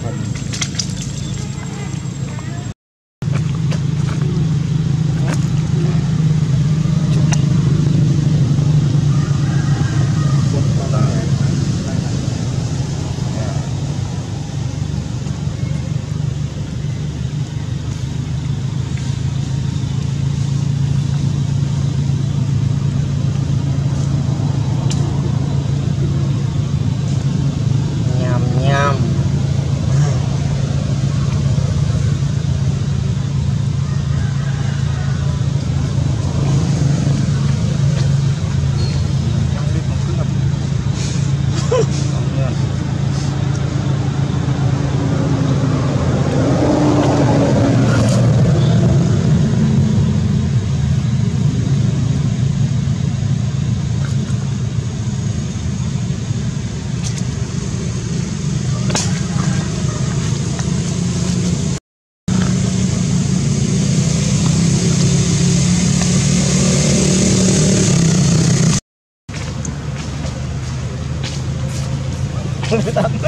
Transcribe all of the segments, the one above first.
from คว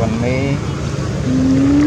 วัดไปน